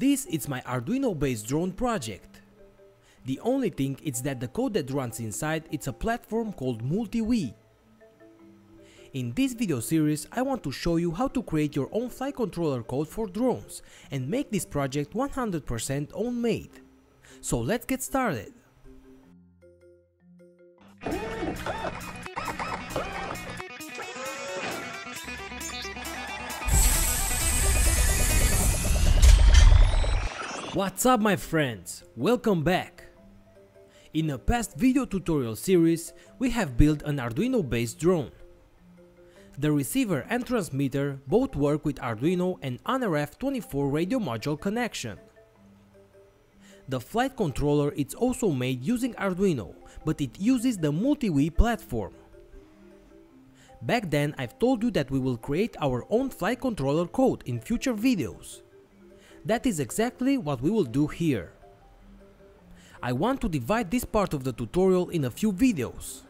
This is my Arduino based drone project. The only thing is that the code that runs inside it's a platform called MultiWii. In this video series I want to show you how to create your own flight controller code for drones and make this project 100% own made. So let's get started. What's up my friends, welcome back! In a past video tutorial series, we have built an Arduino based drone. The receiver and transmitter both work with Arduino and nRF24 radio module connection. The flight controller is also made using Arduino, but it uses the MultiWii platform. Back then I've told you that we will create our own flight controller code in future videos. That is exactly what we will do here. I want to divide this part of the tutorial in a few videos.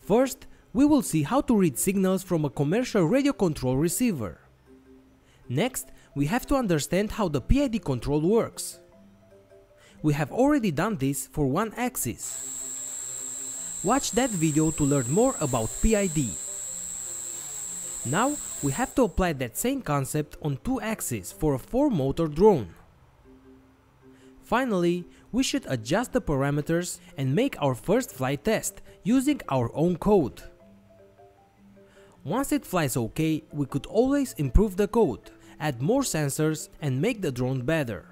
First, we will see how to read signals from a commercial radio control receiver. Next, we have to understand how the PID control works. We have already done this for one axis. Watch that video to learn more about PID. Now we have to apply that same concept on two axes for a 4 motor drone. Finally, we should adjust the parameters and make our first flight test using our own code. Once it flies okay, we could always improve the code, add more sensors and make the drone better.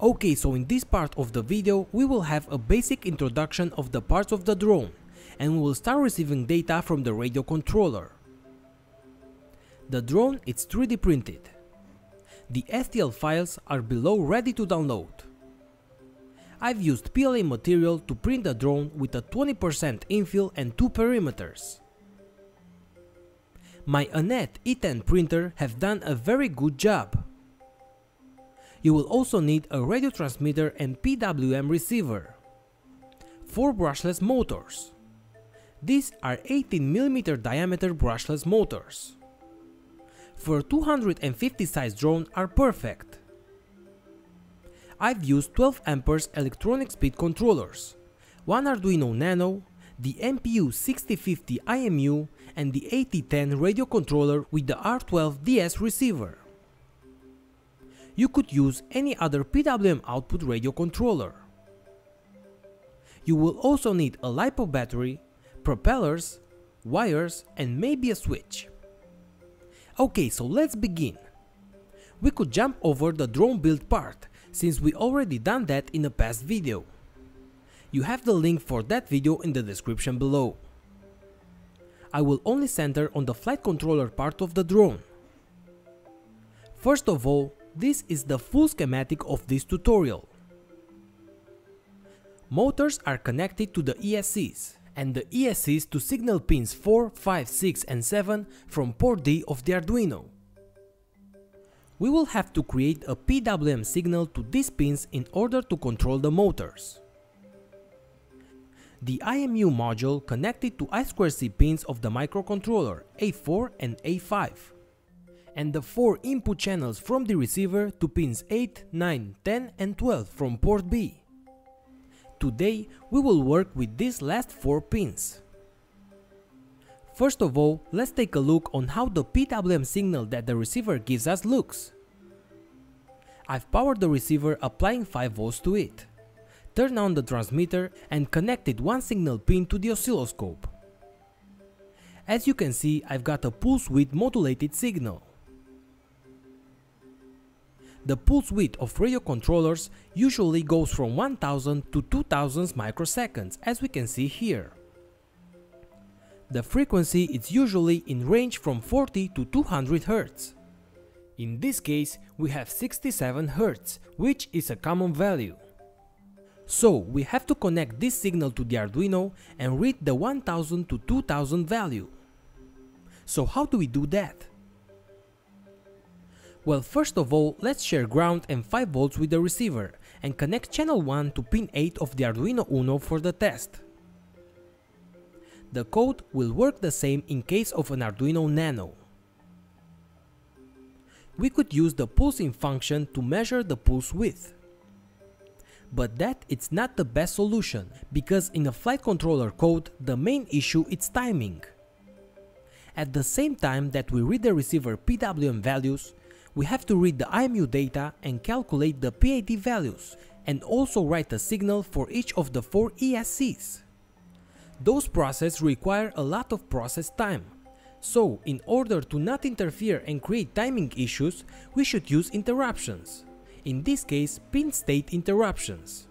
Okay, so in this part of the video we will have a basic introduction of the parts of the drone and we will start receiving data from the radio controller. The drone is 3D printed. The STL files are below ready to download. I've used PLA material to print the drone with a 20% infill and 2 perimeters. My Anet E10 printer have done a very good job. You will also need a radio transmitter and PWM receiver. 4 brushless motors. These are 18mm diameter brushless motors. For 250 size drone are perfect. I've used 12 amperes electronic speed controllers, one Arduino Nano, the MPU 6050 IMU and the AT10 radio controller with the R12DS receiver. You could use any other PWM output radio controller. You will also need a LiPo battery propellers, wires and maybe a switch. Okay, so let's begin. We could jump over the drone build part, since we already done that in a past video. You have the link for that video in the description below. I will only center on the flight controller part of the drone. First of all, this is the full schematic of this tutorial. Motors are connected to the ESCs and the ESCs to signal pins 4, 5, 6 and 7 from port D of the Arduino. We will have to create a PWM signal to these pins in order to control the motors. The IMU module connected to I2C pins of the microcontroller A4 and A5 and the 4 input channels from the receiver to pins 8, 9, 10 and 12 from port B. Today we will work with these last 4 pins. First of all, let's take a look on how the PWM signal that the receiver gives us looks. I've powered the receiver applying 5 volts to it. Turn on the transmitter and connected one signal pin to the oscilloscope. As you can see, I've got a pulse width modulated signal. The pulse width of radio controllers usually goes from 1000 to 2000 microseconds as we can see here. The frequency is usually in range from 40 to 200 Hz. In this case we have 67 Hz, which is a common value. So we have to connect this signal to the Arduino and read the 1000 to 2000 value. So how do we do that? Well, first of all, let's share ground and 5 volts with the receiver and connect channel 1 to pin 8 of the Arduino Uno for the test. The code will work the same in case of an Arduino Nano. we could use the pulseIn function to measure the pulse width. But that it's not the best solution, because in a flight controller code, the main issue is timing. At the same time that we read the receiver PWM values, we have to read the IMU data and calculate the PID values, and also write a signal for each of the four ESCs. Those processes require a lot of process time. So, in order to not interfere and create timing issues, we should use interruptions. In this case, pin state interruptions.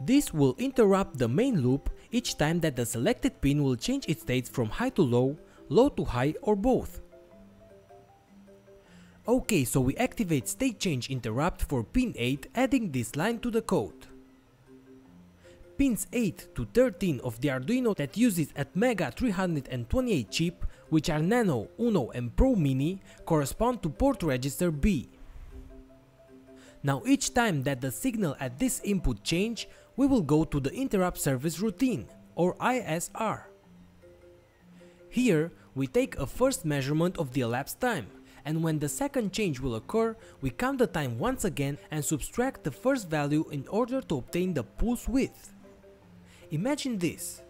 This will interrupt the main loop each time that the selected pin will change its states from high to low, low to high or both. Ok, so we activate state change interrupt for pin 8 adding this line to the code. Pins 8 to 13 of the Arduino that uses Atmega 328 chip, which are Nano, Uno and Pro Mini, correspond to port register B. Now each time that the signal at this input change, we will go to the interrupt service routine, or ISR. Here, we take a first measurement of the elapsed time, and when the second change will occur, we count the time once again and subtract the first value in order to obtain the pulse width. Imagine this,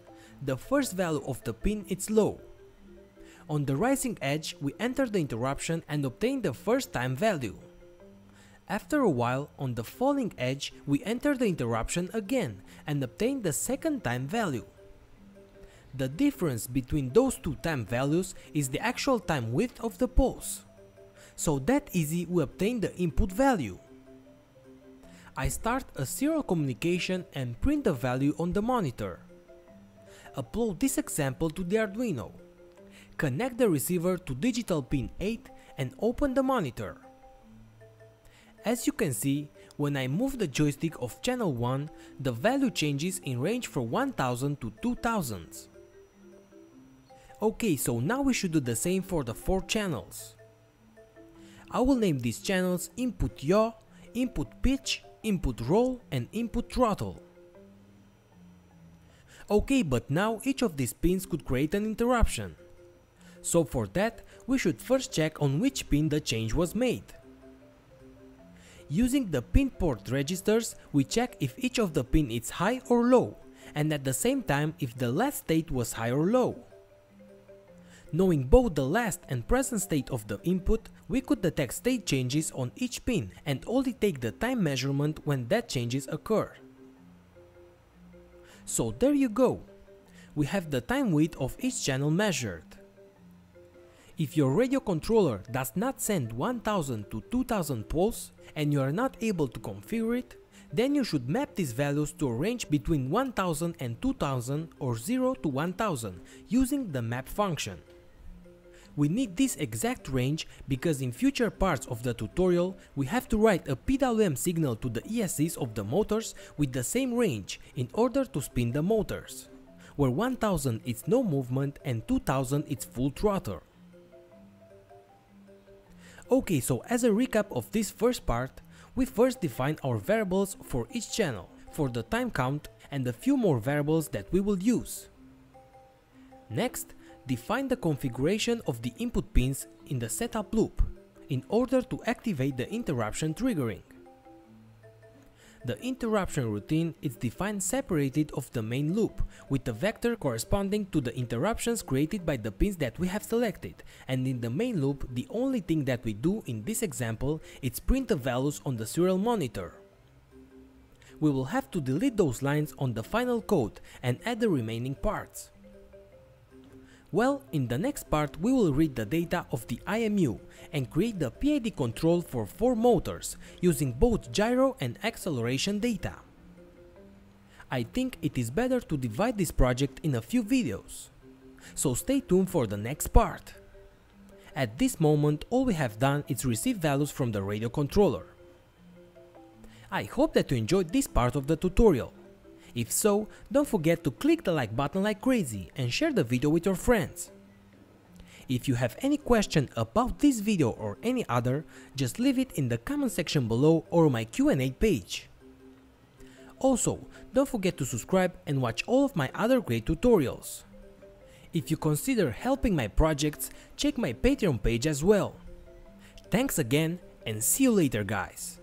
the first value of the pin is low. On the rising edge, we enter the interruption and obtain the first time value. After a while, on the falling edge, we enter the interruption again and obtain the second time value. The difference between those two time values is the actual time width of the pulse. So that easy we obtain the input value. I start a serial communication and print the value on the monitor. Upload this example to the Arduino. Connect the receiver to digital pin 8 and open the monitor. As you can see, when I move the joystick of channel 1, the value changes in range from 1000 to 2000. Ok, so now we should do the same for the 4 channels. I will name these channels input yaw, input pitch, input roll and input throttle. Ok, but now each of these pins could create an interruption. So for that, we should first check on which pin the change was made. Using the pin port registers, we check if each of the pin is high or low, and at the same time if the last state was high or low. Knowing both the last and present state of the input, we could detect state changes on each pin and only take the time measurement when that changes occur. So there you go. We have the time width of each channel measured. If your radio controller does not send 1000 to 2000 pulse and you are not able to configure it, then you should map these values to a range between 1000 and 2000 or 0 to 1000 using the map function. We need this exact range because in future parts of the tutorial we have to write a PWM signal to the ESCs of the motors with the same range in order to spin the motors, where 1000 is no movement and 2000 is full throttle. Ok, so as a recap of this first part, we first define our variables for each channel, for the time count and a few more variables that we will use. Next, define the configuration of the input pins in the setup loop in order to activate the interruption triggering. The interruption routine is defined separated of the main loop, with the vector corresponding to the interruptions created by the pins that we have selected, and in the main loop the only thing that we do in this example is print the values on the serial monitor. We will have to delete those lines on the final code and add the remaining parts. Well, in the next part we will read the data of the IMU and create the PID control for 4 motors using both gyro and acceleration data. I think it is better to divide this project in a few videos, so stay tuned for the next part. At this moment all we have done is receive values from the radio controller. I hope that you enjoyed this part of the tutorial. If so, don't forget to click the like button like crazy and share the video with your friends. If you have any question about this video or any other, just leave it in the comment section below or my Q&A page. Also, don't forget to subscribe and watch all of my other great tutorials. If you consider helping my projects, check my Patreon page as well. Thanks again and see you later guys.